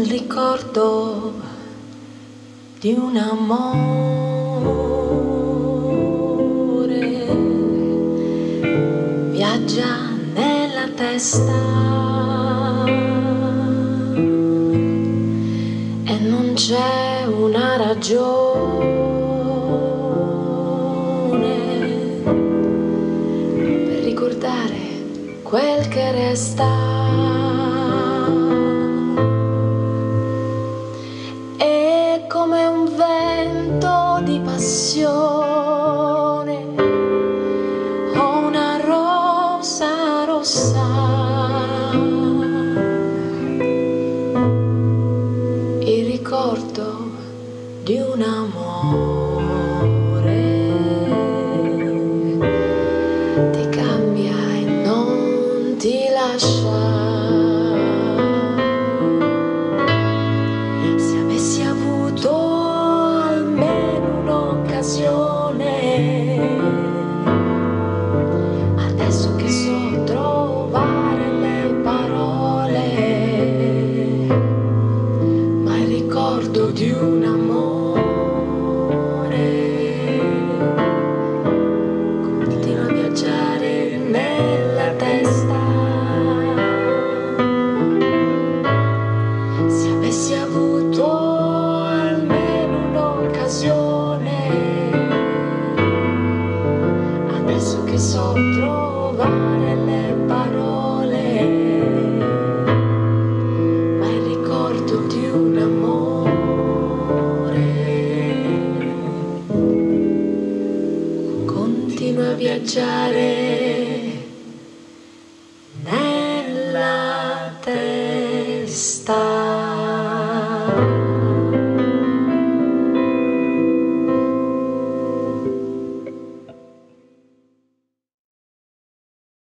il ricordo di un amore viaggia nella testa e non c'è una ragione per ricordare quel che resta. Passione o una rosa rossa. Il ricordo di un amore ti cambia e non ti lascia. Un amore continua a viaggiare nella testa. Se avessi avuto almeno un'occasione, adesso che so trovare le parole, continua a viaggiare